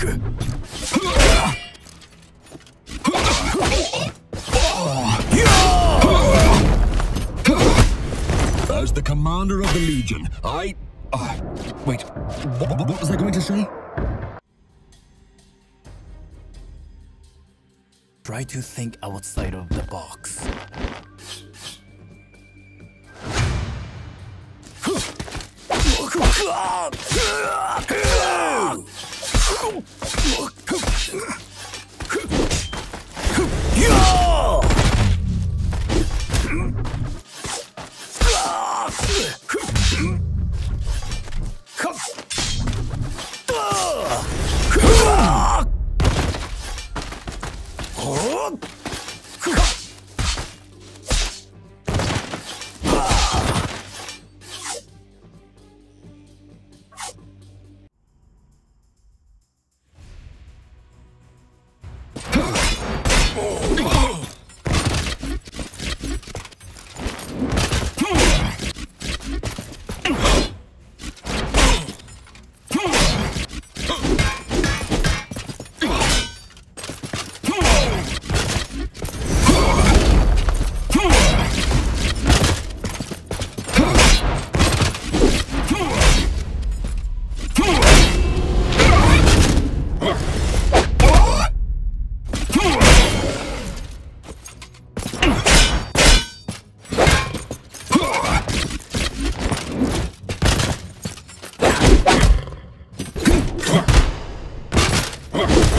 As the commander of the Legion, I... Uh, wait, what was I going to say? Try to think outside of the box. Huh?